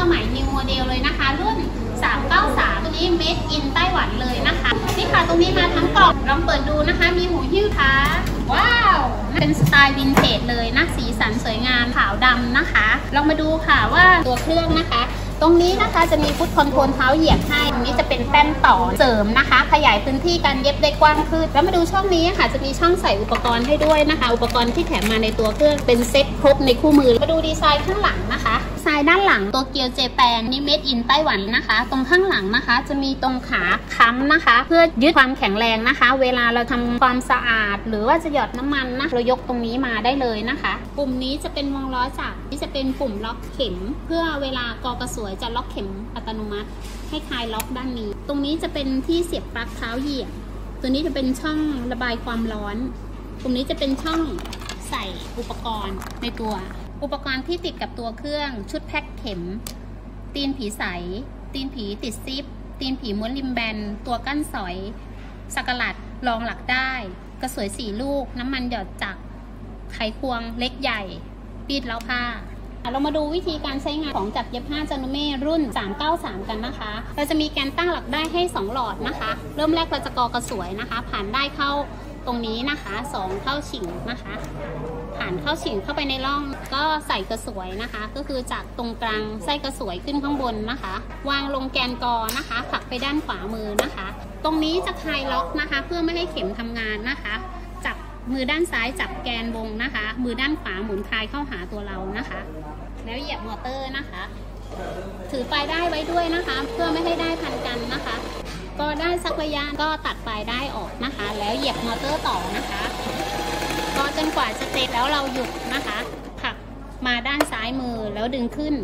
มาใหม่ new model เลยนะคะ รุ่น 393 ตัวนี้ made in ไต้หวันเลยนะคะ นี่ค่ะตรงนี้มาทั้งกล่องลองเปิดดูนะคะ มีหูหิ้วค่ะว้าว เป็นสไตล์วินเทจเลยนะสีสันสวยงามขาวดำนะคะ ลองมาดูค่ะว่าตัวเครื่องนะคะตรงนี้นะคะจะมี foot control เท้าเหยียบให้ตรงนี้จะเป็นแป้นต่อเสริมนะคะ ขยายพื้นที่การเย็บได้กว้างขึ้น แล้วมาดูช่องนี้ค่ะ จะมีช่องใส่อุปกรณ์ให้ด้วยนะคะ อุปกรณ์ที่แถมมาในตัวเครื่องเป็นเซ็ตครบในคู่มือ มาดูดีไซน์ข้างหลัง ดีไซน์ด้านหลัง ตัวเกียวเจแปนนี่เมดอินไต้หวันนะคะ ตรงข้างหลังนะคะ จะมีตรงขาค้ำนะคะ เพื่อยึดความแข็งแรงนะคะ เวลาเราทำความสะอาด หรือว่าจะหยอดน้ำมันนะเรายกตรงนี้มาได้เลยนะคะ ปุ่มนี้จะเป็นวงล้อจับที่จะเป็นปุ่มล็อกเข็ม เพื่อเวลากอกระสวยจะล็อกเข็มอัตโนมัติ ให้คลายล็อกด้านนี้ ตรงนี้จะเป็นที่เสียบปลั๊กเท้าเหยียบตัวนี้จะเป็นช่องระบายความร้อน ตรงนี้จะเป็นช่องใส่อุปกรณ์ในตัว อุปกรณ์ที่ติดกับตัวเครื่อง ชุดแพ็คเข็ม ตีนผีใส ตีนผีติดซิป ตีนผีม้วนริมแบน ตัวกั้นสอยสกลัดรองหลักได้ กระสวยสีลูก น้ำมันหยอดจักรไขควงเล็กใหญ่ ปีดเล้าผ้าเรามาดูวิธีการใช้งานของจักรเย็บผ้าจานุเม่รุ่น 393 กันนะคะ เราจะมีแกนตั้งหลักได้ให้ 2 หลอดนะคะ เริ่มแรกเราจะกอกระสวยนะคะ ผ่านได้เข้า ตรงนี้นะคะ2เข้าฉิงนะคะ ผ่านเข้าฉิงเข้าไปในร่องก็ใส่กระสวยนะคะ ก็คือจากตรงกลางไส้กระสวยขึ้นข้างบนนะคะ วางลงแกนกอนะคะผลักไปด้านขวามือนะคะ ตรงนี้จะคลายล็อกนะคะ เพื่อไม่ให้เข็มทำงานนะคะจับมือด้านซ้ายจับแกนวงนะคะ มือด้านขวาหมุนคลายเข้าหาตัวเรานะคะ แล้วเหยียบมอเตอร์นะคะ ถือปลายได้ไว้ด้วยนะคะ เพื่อไม่ให้ได้ ก็ได้สักระยะก็ตัดปลายได้ออกนะคะ แล้วเหยียบมอเตอร์ต่อนะคะ ก็จนกว่าจะเสร็จแล้วเราหยุดนะคะผลักมาด้านซ้ายมือแล้วดึงขึ้น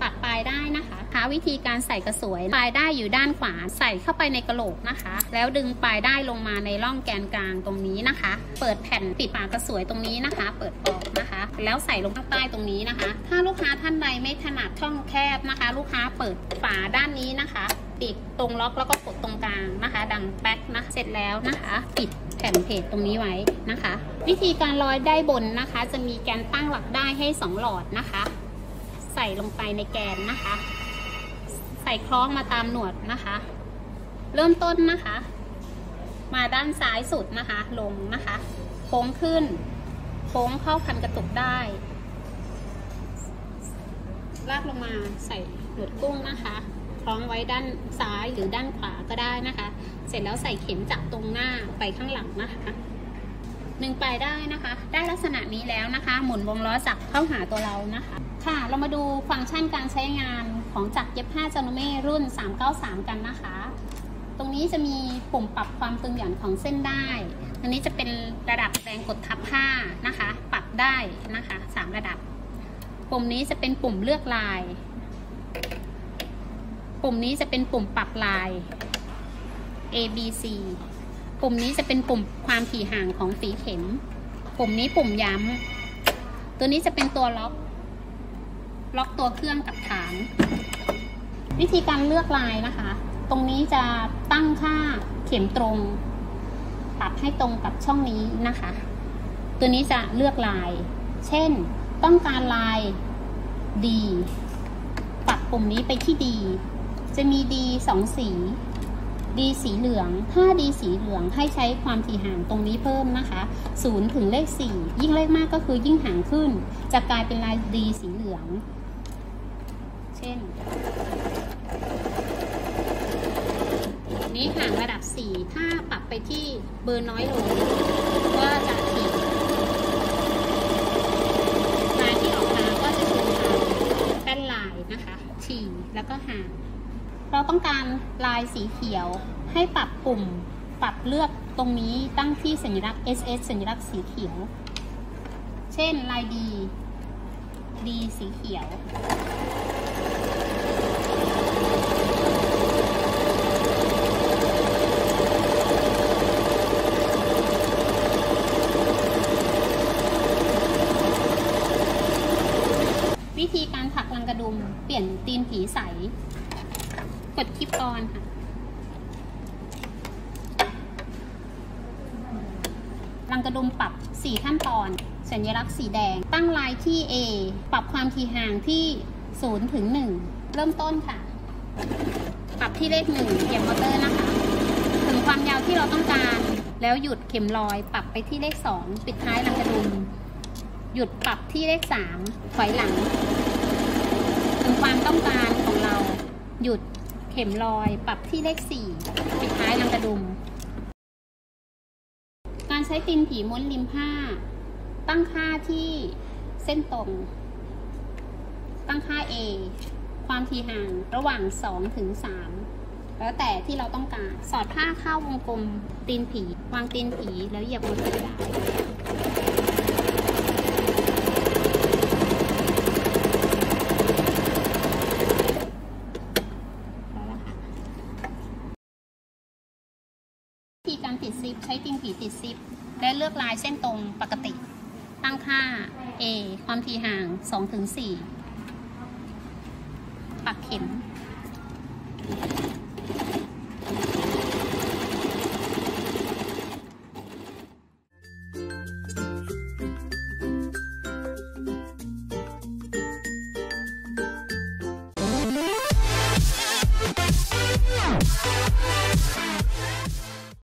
ปัดปลายได้นะคะหาวิธีการใส่กระสวยปลายได้อยู่ด้านขวาใส่เข้าไปในกระโหลกนะคะ แล้วดึงปลายได้ลงมาในร่องแกนกลางตรงนี้นะคะ เปิดแผ่นปิดปากกระสวยตรงนี้นะคะ เปิดออกนะคะ แล้วใส่ลงข้างใต้ตรงนี้นะคะ ถ้าลูกค้าท่านใดไม่ถนัดช่องแคบนะคะ ลูกค้าเปิดฝาด้านนี้นะคะ ปิดตรงล็อกแล้วก็กดตรงกลางนะคะ ดังแป๊กนะเสร็จแล้วนะคะ ปิดแผ่นเพจตรงนี้ไว้นะคะ วิธีการร้อยได้บนนะคะ จะมีแกนตั้งหลักได้ให้ 2 หลอดนะคะ ใส่ลงไปในแกนนะคะ ใส่คล้องมาตามหนวดนะคะ เริ่มต้นนะคะ มาด้านซ้ายสุดนะคะ ลงนะคะโค้งขึ้นโค้งเข้าพันกระตุกได้ลากลงมาใส่หนวดกุ้งนะคะ คล้องไว้ด้านซ้ายหรือด้านขวาก็ได้นะคะ เสร็จแล้วใส่เข็มจากตรงหน้าไปข้างหลังนะคะหนึ่งปลายได้นะคะ ได้ลักษณะนี้แล้วนะคะ หมุนวงล้อจักรเข้าหาตัวเรานะคะ ค่ะ เรามาดูฟังก์ชันการใช้งานของจักรเย็บผ้าจานุเม่รุ่น 393 กันนะคะ ตรงนี้จะมีปุ่มปรับความตึงหย่อนของเส้นได้อันนี้จะเป็นระดับแรงกดทับผ้านะคะ ปรับได้นะคะ 3 ระดับ ปุ่มนี้จะเป็นปุ่มเลือกลาย ปุ่มนี้จะเป็นปุ่มปรับลาย A B C ปุ่มนี้จะเป็นปุ่มความถี่ห่างของฝีเข็ม ปุ่มนี้ปุ่มย้ำ ตัวนี้จะเป็นตัวล็อก ล็อกตัวเครื่องกับฐาน วิธีการเลือกลายนะคะ ตรงนี้จะตั้งค่าเข็มตรง ปรับให้ตรงกับช่องนี้นะคะ ตัวนี้จะเลือกลาย เช่น ต้องการลาย D ปรับปุ่มนี้ไปที่ D จะมี D สองสี D สีเหลือง ถ้า D สีเหลืองให้ใช้ความถี่ห่างตรงนี้เพิ่มนะคะ0ถึงเลข4ยิ่งเลขมากก็คือยิ่งห่างขึ้น จะกลายเป็นลาย D สีเหลือง เช่น นี้ห่างระดับ4ถ้าปรับไปที่เบอร์น้อยลงก็จะถี่ลายที่ออกมาก็จะเป็นทางแป้นลายนะคะถี่แล้วก็ห่าง เราต้องการลายสีเขียวให้ปรับปุ่มปรับเลือกตรงนี้ตั้งที่สัญลักษณ์ SS สัญลักษณ์สีเขียว เช่นลาย D D สีเขียว วิธีการถักลังกระดุมเปลี่ยนตีนผีใส กดคลิปออนค่ะลังกระดุมปรับ 4 ขั้นตอน สัญลักษณ์สีแดง ตั้งลายที่ A ปรับความถี่ห่างที่ 0 ถึง 1 เริ่มต้นค่ะ ปรับที่เลขหนึ่งเหยียบมอเตอร์นะคะ ถึงความยาวที่เราต้องการ แล้วหยุดเข็มลอย ปรับไปที่เลขสองปิดท้ายลังกระดุม หยุดปรับที่เลขสามถอยหลัง ถึงความต้องการของเราหยุด เข็มลอยปรับที่เลขสี่ปิดท้ายลังกระดุม การใช้ตีนผีม้วนริมผ้า ตั้งค่าที่เส้นตรง ตั้งค่า A ความถี่ห่างระหว่าง 2 ถึง 3 แล้วแต่ที่เราต้องการ สอดผ้าเข้าวงกลมตีนผี วางตีนผีแล้วเหยียบมอเตอร์ได้แล้ ซิป ใช้ติงผีติดซิปได้เลือกลายเส้นตรงปกติ ตั้งค่า A ความถี่ห่าง 2-4 ปักเข็ม